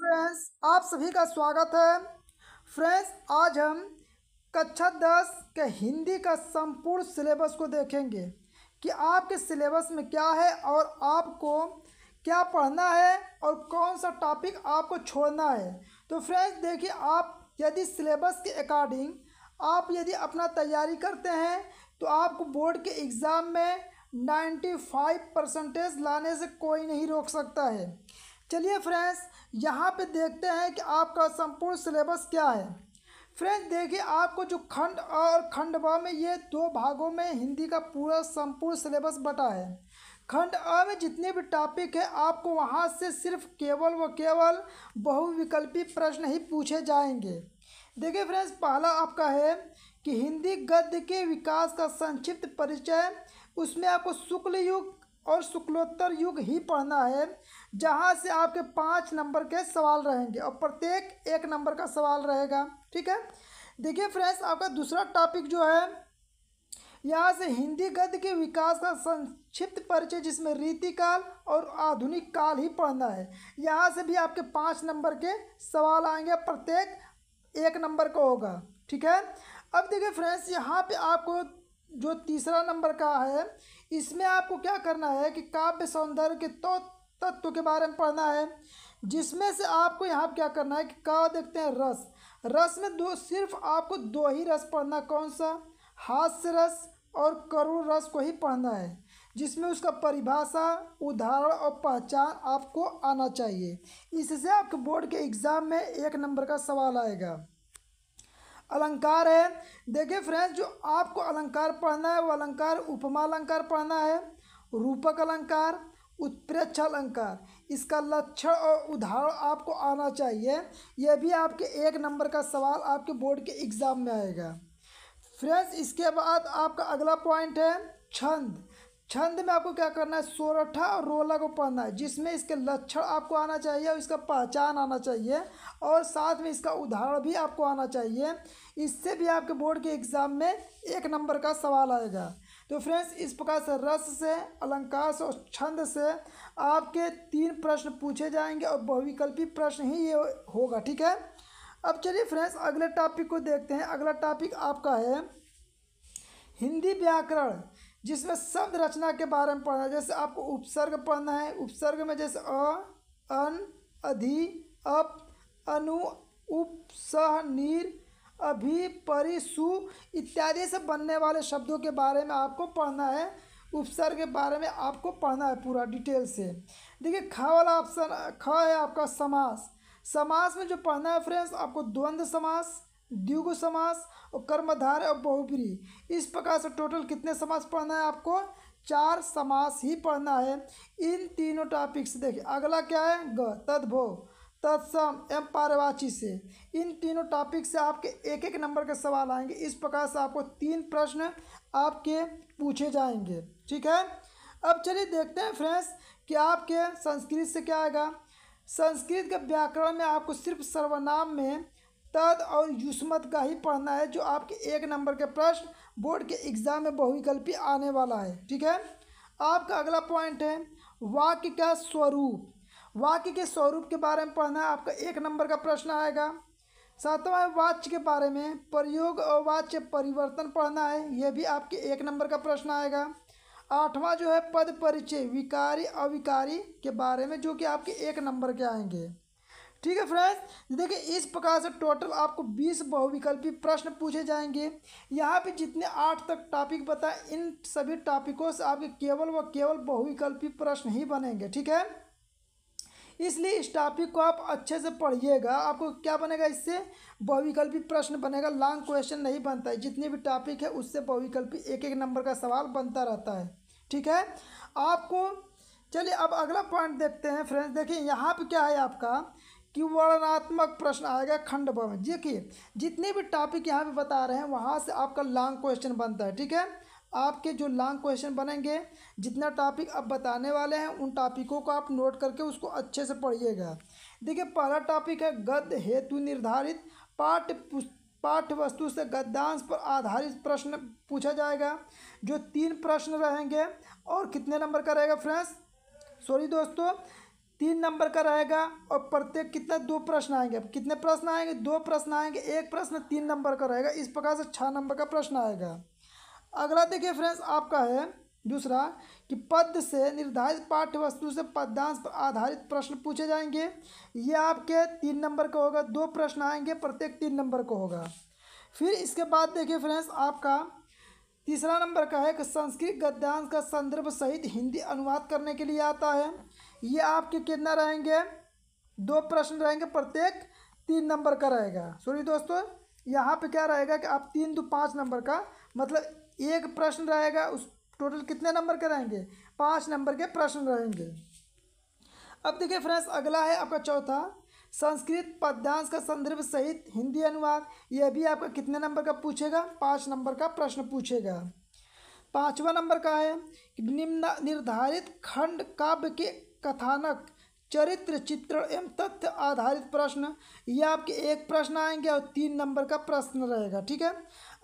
Friends आप सभी का स्वागत है। फ्रेंड्स आज हम कक्षा दस के हिंदी का संपूर्ण सिलेबस को देखेंगे कि आपके सिलेबस में क्या है और आपको क्या पढ़ना है और कौन सा टॉपिक आपको छोड़ना है। तो फ्रेंड्स देखिए, आप यदि सिलेबस के अकॉर्डिंग आप यदि अपना तैयारी करते हैं तो आपको बोर्ड के एग्ज़ाम में नाइन्टी फाइव परसेंटेज लाने से कोई नहीं रोक सकता है। चलिए फ्रेंड्स यहाँ पे देखते हैं कि आपका संपूर्ण सिलेबस क्या है। फ्रेंड्स देखिए, आपको जो खंड और खंड ब में ये दो भागों में हिंदी का पूरा संपूर्ण सिलेबस बटा है। खंड अ में जितने भी टॉपिक है, आपको वहाँ से सिर्फ़ केवल व केवल बहुविकल्पी प्रश्न ही पूछे जाएँगे। देखिए फ्रेंड्स पहला आपका है कि हिंदी गद्य के विकास का संक्षिप्त परिचय, उसमें आपको शुक्ल युग और शुक्लोत्तर युग ही पढ़ना है, जहाँ से आपके पाँच नंबर के सवाल रहेंगे और प्रत्येक एक नंबर का सवाल रहेगा, ठीक है? देखिए फ्रेंड्स, आपका दूसरा टॉपिक जो है, यहाँ से हिंदी गद्य के विकास का संक्षिप्त परिचय, जिसमें रीतिकाल और आधुनिक काल ही पढ़ना है, यहाँ से भी आपके पाँच नंबर के सवाल आएँगे, प्रत्येक एक नंबर का होगा, ठीक है? अब देखिए फ्रेंड्स, यहाँ पे आपको जो तीसरा नंबर का है, इसमें आपको क्या करना है कि काव्य सौंदर्य के तो तत्व के बारे में पढ़ना है, जिसमें से आपको यहाँ क्या करना है कि का देखते हैं रस। रस में दो, सिर्फ़ आपको दो ही रस पढ़ना कौन सा? हास्य रस और करुण रस को ही पढ़ना है, जिसमें उसका परिभाषा, उदाहरण और पहचान आपको आना चाहिए। इससे आपके बोर्ड के एग्ज़ाम में एक नंबर का सवाल आएगा। अलंकार है। देखिए फ्रेंड्स जो आपको अलंकार पढ़ना है, वो अलंकार उपमा अलंकार पढ़ना है, रूपक अलंकार उत्प्रेक्ष अलंकार। इसका लक्षण और उदाहरण आपको आना चाहिए। यह भी आपके एक नंबर का सवाल आपके बोर्ड के एग्ज़ाम में आएगा। फ्रेंड्स इसके बाद आपका अगला पॉइंट है, छंद। छंद में आपको क्या करना है? सोरठा और रोला को पढ़ना है, जिसमें इसके लक्षण आपको आना चाहिए और इसका पहचान आना चाहिए और साथ में इसका उदाहरण भी आपको आना चाहिए। इससे भी आपके बोर्ड के एग्ज़ाम में एक नंबर का सवाल आएगा। तो फ्रेंड्स, इस प्रकार से रस से, अलंकार से और छंद से आपके तीन प्रश्न पूछे जाएँगे और बहुविकल्पी प्रश्न ही ये होगा, ठीक है? अब चलिए फ्रेंड्स, अगले टॉपिक को देखते हैं। अगला टॉपिक आपका है हिंदी व्याकरण। जिसमें शब्द रचना के बारे में पढ़ना है। जैसे आपको उपसर्ग पढ़ना है, उपसर्ग में जैसे अ, अन, अधि, अप, अनु, उप, सह, नीर, अभि, परि, सु इत्यादि से बनने वाले शब्दों के बारे में आपको पढ़ना है। उपसर्ग के बारे में आपको पढ़ना है पूरा डिटेल से। देखिए, ख वाला ऑप्शन, ख है आपका समास। समास में जो पढ़ना है फ्रेंड्स, आपको द्वंद्व समास द्विगु समास और कर्मधारय और बहुब्री इस प्रकार से टोटल कितने समास पढ़ना है आपको? चार समास ही पढ़ना है। इन तीनों टॉपिक से देखिए। अगला क्या है? ग तद्भो तत्सम एवं पारवाची से। इन तीनों टॉपिक से आपके एक एक नंबर के सवाल आएँगे। इस प्रकार से आपको तीन प्रश्न आपके पूछे जाएँगे। ठीक है? अब चलिए देखते हैं फ्रेंड्स कि आपके संस्कृत से क्या आएगा? संस्कृत के व्याकरण में आपको सिर्फ़ सर्वनाम में तद और युष्मत का ही पढ़ना है, जो आपके एक नंबर के प्रश्न बोर्ड के एग्ज़ाम में बहुविकल्पी आने वाला है। ठीक है? आपका अगला पॉइंट है, वाक्य का स्वरूप। वाक्य के स्वरूप के बारे में पढ़ना है, आपका एक नंबर का प्रश्न आएगा। सातवां वाच्य के बारे में प्रयोग और वाच्य परिवर्तन पढ़ना है, यह भी आपके एक नंबर का प्रश्न आएगा। आठवां जो है, पद परिचय, विकारी, अविकारी के बारे में, जो कि आपके एक नंबर के आएँगे। ठीक है फ्रेंड्स? देखिए, इस प्रकार से टोटल आपको 20 बहुविकल्पी प्रश्न पूछे जाएँगे। यहाँ पे जितने आठ तक टॉपिक बताए, इन सभी टॉपिकों से आपके केवल व केवल बहुविकल्पी प्रश्न ही बनेंगे, ठीक है? इसलिए इस टॉपिक को आप अच्छे से पढ़िएगा। आपको क्या बनेगा इससे? बहुविकल्पी प्रश्न बनेगा लॉन्ग क्वेश्चन नहीं बनता है। जितने भी टॉपिक है, उससे बहुविकल्पी एक एक नंबर का सवाल बनता रहता है, ठीक है? आपको, चलिए, अब अगला पॉइंट देखते हैं फ्रेंड्स देखिए, यहाँ पे क्या है आपका? कि वर्णनात्मक प्रश्न आएगा खंड में देखिए, जितने भी टॉपिक यहाँ पे बता रहे हैं, वहाँ से आपका लॉन्ग क्वेश्चन बनता है, ठीक है? आपके जो लॉन्ग क्वेश्चन बनेंगे, जितना टॉपिक आप बताने वाले हैं, उन टॉपिकों को आप नोट करके उसको अच्छे से पढ़िएगा। देखिए, पहला टॉपिक है गद्य हेतु निर्धारित। पाठ्य पाठ्य वस्तु से गद्यांश पर आधारित प्रश्न पूछा जाएगा, जो तीन प्रश्न रहेंगे। और कितने नंबर का रहेगा फ्रेंड्स? सॉरी दोस्तों तीन नंबर का रहेगा और प्रत्येक कितने? दो प्रश्न आएँगे। कितने प्रश्न आएँगे? दो प्रश्न आएँगे। एक प्रश्न तीन नंबर का रहेगा। इस प्रकार से छः नंबर का प्रश्न आएगा। अगला देखिए फ्रेंड्स, आपका है। दूसरा, कि पद से निर्धारित पाठ्य वस्तु से पद्यांश पर आधारित प्रश्न पूछे जाएँगे। ये आपके तीन नंबर का होगा। दो प्रश्न आएँगे, प्रत्येक तीन नंबर का होगा। फिर इसके बाद देखिए फ्रेंड्स, आपका तीसरा नंबर का है कि संस्कृत गद्यांश का संदर्भ सहित हिंदी अनुवाद करने के लिए आता है। ये आपके कितना रहेंगे? दो प्रश्न रहेंगे, प्रत्येक तीन नंबर का रहेगा। सॉरी दोस्तों, यहाँ पे क्या रहेगा कि आप तीन दो पाँच नंबर का मतलब एक प्रश्न रहेगा, उस टोटल कितने नंबर के रहेंगे? पाँच नंबर के प्रश्न रहेंगे। अब देखिए फ्रेंड्स, अगला है आपका चौथा। संस्कृत पद्यांश का संदर्भ सहित हिंदी अनुवाद, यह भी आपका कितने नंबर का पूछेगा? पाँच नंबर का प्रश्न पूछेगा। पाँचवा नंबर का है, निम्न निर्धारित खंड काव्य के कथानक, चरित्र, चित्रण एवं तथ्य आधारित प्रश्न। ये आपके एक प्रश्न आएँगे और तीन नंबर का प्रश्न रहेगा, ठीक है?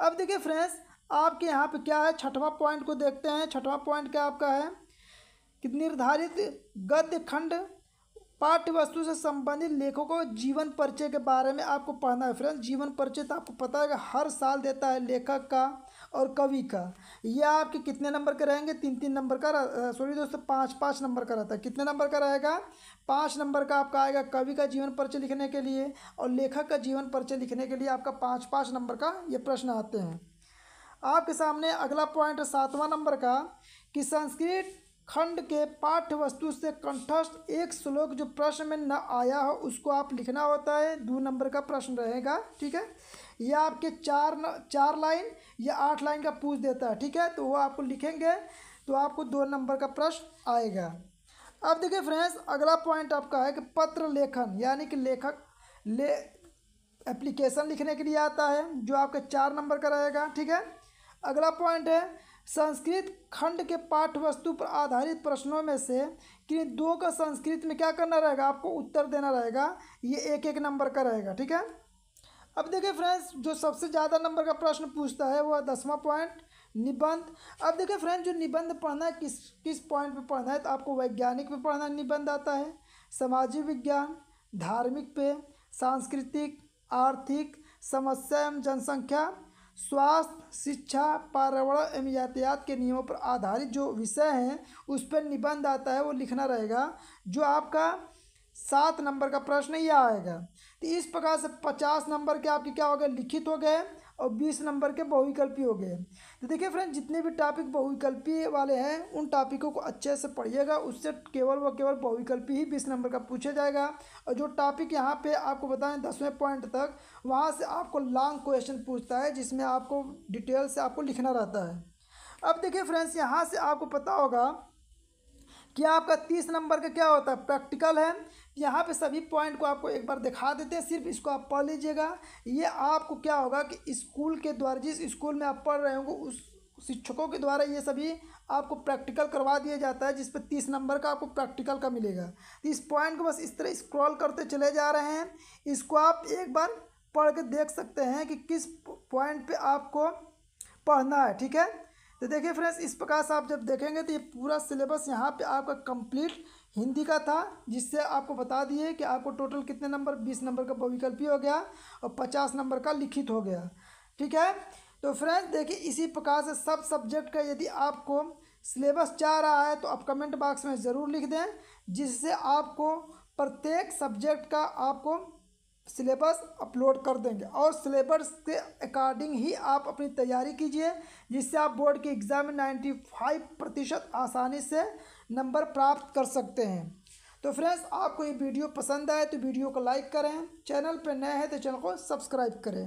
अब देखिए फ्रेंड्स, आपके यहाँ पे क्या है? छठवां पॉइंट को देखते हैं। छठवां पॉइंट क्या आपका है? कि निर्धारित गद्य खंड पाठ्य वस्तु से संबंधित लेखकों को जीवन परिचय के बारे में आपको पढ़ना है। फ्रेंड्स, जीवन परिचय तो आपको पता है कि हर साल देता है लेखक का। और कवि का। ये आपके कितने नंबर के रहेंगे? तीन तीन नंबर का सॉरी दोस्तों, पाँच पाँच नंबर का रहता है। कितने नंबर का रहेगा? पाँच नंबर का आपका आएगा कवि का जीवन परिचय लिखने के लिए और लेखक का जीवन परिचय लिखने के लिए आपका पाँच पाँच नंबर का ये प्रश्न आते हैं। आपके सामने अगला पॉइंट सातवां नंबर का कि संस्कृत खंड के पाठ्य वस्तु से कंठस्थ एक श्लोक जो प्रश्न में न आया हो उसको आप लिखना होता है। दो नंबर का प्रश्न रहेगा ठीक है? या आपके चार न, चार लाइन या आठ लाइन का पूछ देता है ठीक है? तो वो आपको लिखेंगे तो आपको दो नंबर का प्रश्न आएगा। अब देखिए फ्रेंड्स अगला पॉइंट आपका है कि पत्र लेखन यानी कि लेखक ले एप्लीकेशन लिखने के लिए आता है जो आपके चार नंबर का रहेगा ठीक है? अगला पॉइंट है संस्कृत खंड के पाठ्य वस्तु पर आधारित प्रश्नों में से कि दो का संस्कृत में क्या करना रहेगा? आपको उत्तर देना रहेगा। ये एक एक नंबर का रहेगा, ठीक है? अब देखिए फ्रेंड्स, जो सबसे ज़्यादा नंबर का प्रश्न पूछता है वह दसवां पॉइंट, निबंध। अब देखिए फ्रेंड्स, जो निबंध पढ़ना है, किस किस पॉइंट पे पढ़ना है? तो आपको वैज्ञानिक पे पढ़ना निबंध आता है। सामाजिक विज्ञान, धार्मिक पे, सांस्कृतिक, आर्थिक, समस्या एवं जनसंख्या स्वास्थ्य, शिक्षा, पर्यावरण एवं यातायात के नियमों पर आधारित जो विषय हैं, उस पर निबंध आता है, वो लिखना रहेगा, जो आपका सात नंबर का प्रश्न ही आएगा। तो इस प्रकार से पचास नंबर के आपके क्या हो गए? लिखित हो गए। और बीस नंबर के बहुविकल्पी हो गए। तो देखिए फ्रेंड जितने भी टॉपिक बहुविकल्पी वाले हैं, उन टॉपिकों को अच्छे से पढ़िएगा, उससे केवल व केवल बहुविकल्पी ही बीस नंबर का पूछा जाएगा। और जो टॉपिक यहाँ पे आपको बताएँ, दसवें पॉइंट तक, वहाँ से आपको लॉन्ग क्वेश्चन पूछता है, जिसमें आपको डिटेल से आपको लिखना रहता है। अब देखिए फ्रेंड्स यहाँ से आपको पता होगा कि आपका तीस नंबर का क्या होता है? प्रैक्टिकल है। यहाँ पे सभी पॉइंट को आपको एक बार दिखा देते हैं। सिर्फ़ इसको आप पढ़ लीजिएगा। ये आपको क्या होगा कि स्कूल के द्वारा, जिस स्कूल में आप पढ़ रहे होंगे, उस शिक्षकों के द्वारा ये सभी आपको प्रैक्टिकल करवा दिया जाता है, जिस पर तीस नंबर का आपको प्रैक्टिकल का मिलेगा। तो इस पॉइंट को बस इस तरह स्क्रॉल करते चले जा रहे हैं। इसको आप एक बार पढ़ के देख सकते हैं कि किस पॉइंट पे आपको पढ़ना है, ठीक है? तो देखिए फ्रेंड्स, इस प्रकार से आप जब देखेंगे तो ये पूरा सिलेबस यहाँ पे आपका कंप्लीट हिंदी का था, जिससे आपको बता दिए कि आपको टोटल कितने नंबर, बीस नंबर का बहुविकल्पी हो गया और पचास नंबर का लिखित हो गया। ठीक है? तो फ्रेंड्स, देखिए इसी प्रकार से सब सब्जेक्ट का यदि आपको सिलेबस चाह रहा है तो आप कमेंट बॉक्स में ज़रूर लिख दें, जिससे आपको प्रत्येक सब्जेक्ट का आपको सिलेबस अपलोड कर देंगे और सिलेबस के अकॉर्डिंग ही आप अपनी तैयारी कीजिए, जिससे आप बोर्ड के एग्ज़ाम में नाइन्टी फाइव प्रतिशत आसानी से नंबर प्राप्त कर सकते हैं। तो फ्रेंड्स, आपको ये वीडियो पसंद आए तो वीडियो को लाइक करें, चैनल पर नए हैं तो चैनल को सब्सक्राइब करें।